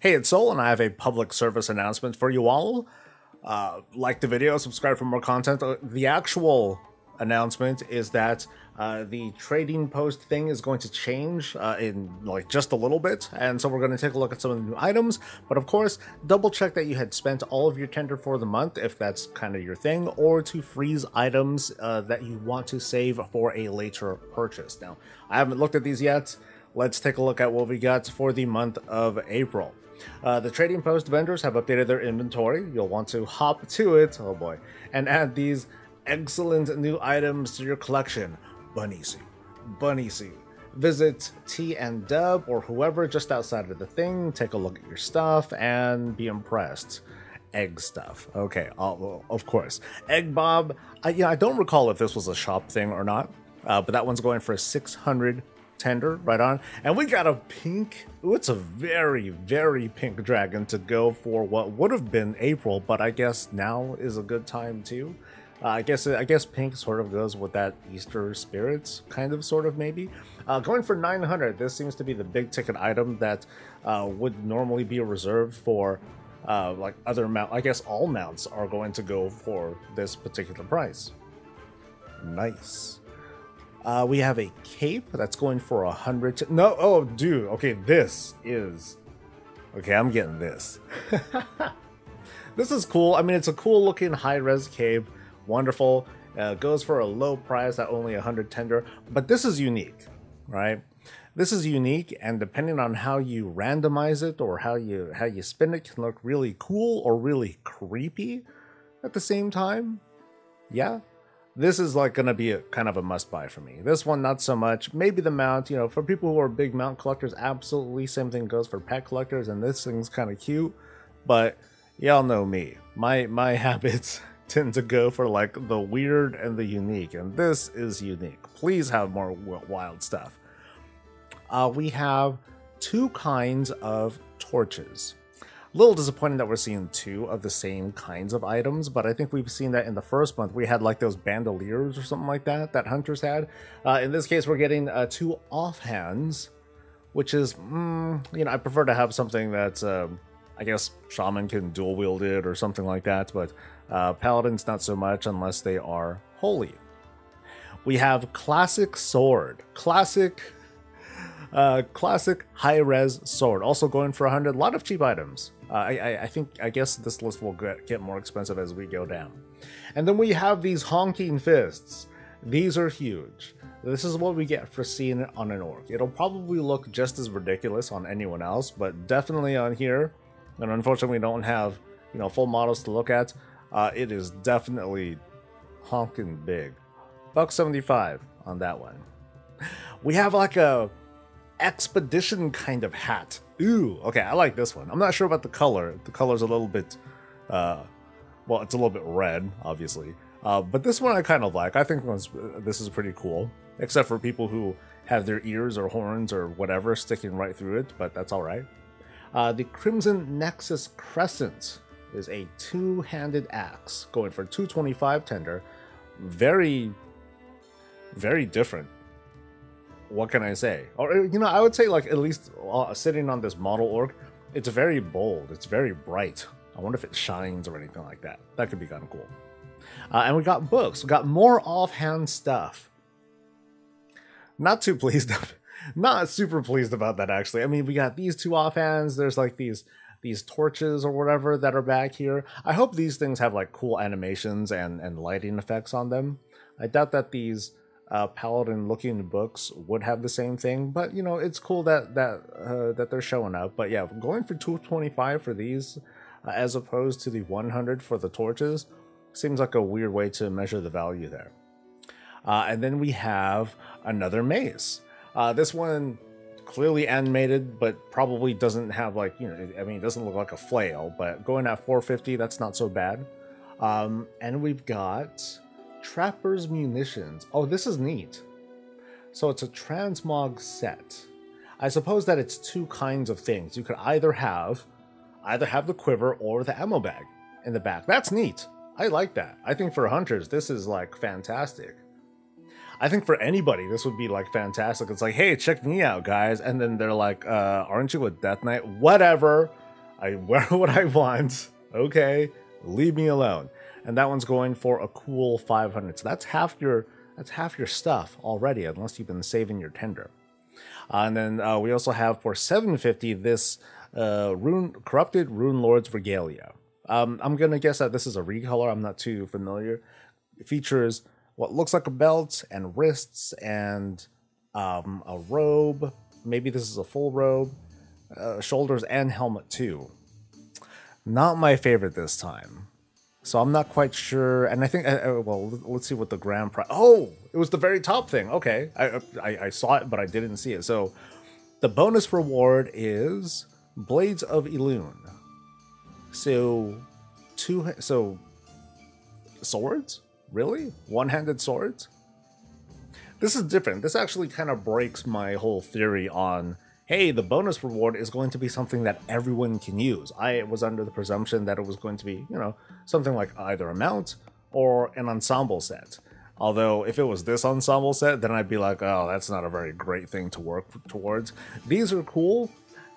Hey, it's Soul, and I have a public service announcement for you all. Uh, like the video, subscribe for more content. Uh, the actual announcement is that uh, the trading post thing is going to change uh, in like just a little bit, and so we're going to take a look at some of the new items. But of course, double check that you had spent all of your tender for the month, if that's kind of your thing, or to freeze items uh, that you want to save for a later purchase. Now, I haven't looked at these yet. Let's take a look at what we got for the month of April. Uh, the trading post vendors have updated their inventory. You'll want to hop to it, oh boy, and add these excellent new items to your collection. Bunny suit, bunny suit. Visit T and Dub or whoever just outside of the thing, take a look at your stuff, and be impressed. Egg stuff. Okay, well, of course. Egg Bob, I, yeah, I don't recall if this was a shop thing or not, uh, but that one's going for 600 tender right on. And we got a pink ooh, it's a very very pink dragon to go for what would have been april but i guess now is a good time too. Uh, i guess i guess pink sort of goes with that easter spirits kind of sort of maybe. Uh, going for 900 this seems to be the big ticket item that uh, would normally be reserved for uh, like other mount i guess all mounts are going to go for this particular price. Nice uh, we have a cape that's going for a hundred. No, oh, dude. Okay, this is. Okay, I'm getting this. this is cool. I mean, it's a cool looking high res cape. Wonderful. Uh, goes for a low price at only 100 tender. But this is unique, right? This is unique, and depending on how you randomize it or how you how you spin it, can look really cool or really creepy at the same time. Yeah, this is like going to be a kind of a must buy for me. This one, not so much. Maybe the mount, you know, for people who are big mount collectors, absolutely same thing goes for pet collectors, and this thing's kind of cute. But y'all know me. My my habits tend to go for like the weird and the unique, and this is unique. Please have more wild stuff. Uh, we have two kinds of torches. Little disappointing that we're seeing two of the same kinds of items, but I think we've seen that in the first month. We had like those bandoliers or something like that that hunters had. Uh, in this case, we're getting uh, two offhands, which is, mm, you know, I prefer to have something that's, um, I guess, shaman can dual wield it or something like that, but uh, paladins not so much unless they are holy. We have classic sword, classic uh, classic high-res sword, also going for 100. A lot of cheap items. Uh, I, I, think, I guess this list will get, more expensive as we go down. And then we have these honking fists. These are huge. This is what we get for seeing it on an orc. It'll probably look just as ridiculous on anyone else, but definitely on here. And unfortunately, we don't have you know full models to look at. Uh, it is definitely honking big. Buck 75 on that one. We have like a expedition kind of hat. Ooh, okay, I like this one. I'm not sure about the color. The color's a little bit, uh, well, it's a little bit red, obviously. Uh, but this one I kind of like. I think this is pretty cool, except for people who have their ears or horns or whatever sticking right through it, but that's all right. Uh, the Crimson Nexus Crescent is a two-handed axe going for 225 tender. Very, very different what can I say? Or you know, I would say like at least uh, sitting on this model orc, it's very bold. It's very bright. I wonder if it shines or anything like that. That could be kind of cool. Uh, and we got books. We got more offhand stuff. Not too pleased. not super pleased about that actually. I mean, we got these two offhands. There's like these these torches or whatever that are back here. I hope these things have like cool animations and and lighting effects on them. I doubt that these uh, paladin looking books would have the same thing but you know it's cool that that uh, that they're showing up. But yeah going for 225 for these uh, as opposed to the 100 for the torches seems like a weird way to measure the value there. Uh, and then we have another maze. Uh, this one clearly animated but probably doesn't have like you know i mean it doesn't look like a flail but going at 450 that's not so bad. Um, and we've got Trapper's Munitions. Oh, this is neat. So it's a transmog set. I suppose that it's two kinds of things. You could either have either have the quiver or the ammo bag in the back. That's neat. I like that. I think for hunters, this is like fantastic. I think for anybody, this would be like fantastic. It's like, hey, check me out, guys. And then they're like, uh, aren't you a Death Knight? Whatever. I wear what I want. Okay, leave me alone. And that one's going for a cool 500. So that's half your that's half your stuff already, unless you've been saving your tender. Uh, and then uh, we also have for 750 this uh, rune corrupted rune lord's regalia. Um, I'm gonna guess that this is a recolor. I'm not too familiar. It features what looks like a belt and wrists and um, a robe. Maybe this is a full robe, uh, shoulders and helmet too. Not my favorite this time. So I'm not quite sure, and I think, uh, uh well, let's see what the grand prize. Oh, it was the very top thing. Okay, I, I, I saw it, but I didn't see it. So the bonus reward is Blades of Elune. So two, so swords, really? One-handed swords. This is different. This actually kind of breaks my whole theory on hey, the bonus reward is going to be something that everyone can use. I was under the presumption that it was going to be, you know, something like either a mount or an ensemble set. Although, if it was this ensemble set, then I'd be like, oh, that's not a very great thing to work towards. These are cool.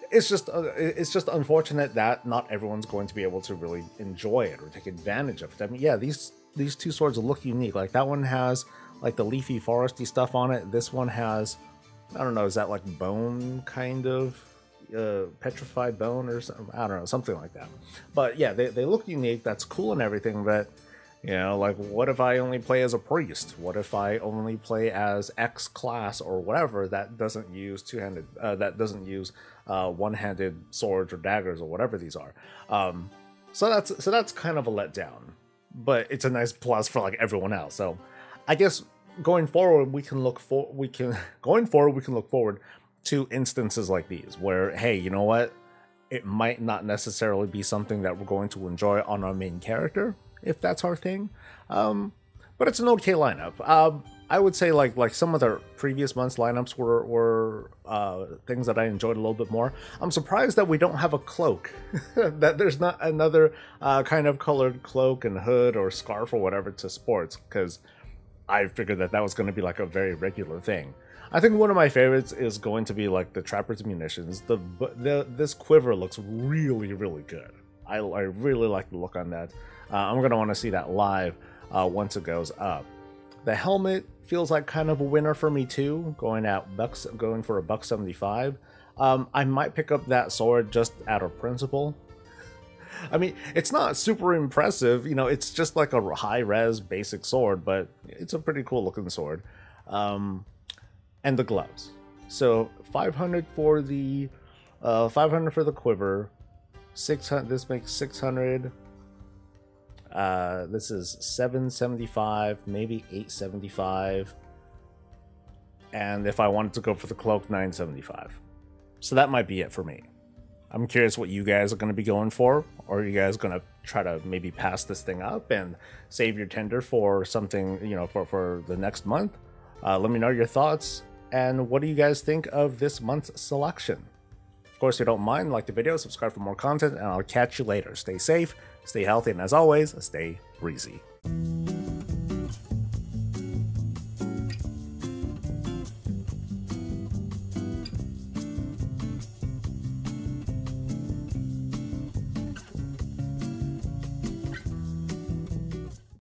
It's just uh, it's just unfortunate that not everyone's going to be able to really enjoy it or take advantage of it. I mean, yeah, these these two swords look unique. Like that one has like the leafy foresty stuff on it. This one has I don't know, is that like bone kind of uh, petrified bone or something? I don't know, something like that. But yeah, they, they look unique. That's cool and everything. But you know, like what if I only play as a priest? What if I only play as X class or whatever that doesn't use two handed, uh, that doesn't use uh, one handed swords or daggers or whatever these are? Um, so that's so that's kind of a letdown, but it's a nice plus for like everyone else. So I guess going forward, we can look for we can going forward we can look forward to instances like these where hey, you know what, it might not necessarily be something that we're going to enjoy on our main character if that's our thing, um, but it's an okay lineup. Um, I would say like like some of the previous months lineups were were uh, things that I enjoyed a little bit more. I'm surprised that we don't have a cloak, that there's not another uh, kind of colored cloak and hood or scarf or whatever to sports because I figured that that was going to be like a very regular thing. I think one of my favorites is going to be like the Trapper's Munitions. The, the This quiver looks really, really good. I, I really like the look on that. Uh, I'm going to want to see that live uh, once it goes up. The helmet feels like kind of a winner for me too, going at bucks, going for a buck 75. Um, I might pick up that sword just out of principle. I mean, it's not super impressive. You know, it's just like a high res basic sword, but it's a pretty cool looking sword. Um, and the gloves. So 500 for the uh, 500 for the quiver. 600. This makes 600. Uh, this is 775, maybe 875. And if I wanted to go for the cloak, 975. So that might be it for me. I'm curious what you guys are going to be going for. Or are you guys going to try to maybe pass this thing up and save your tender for something, you know, for, for the next month? Uh, let me know your thoughts. And what do you guys think of this month's selection? Of course, if you don't mind, like the video, subscribe for more content, and I'll catch you later. Stay safe, stay healthy, and as always, stay breezy.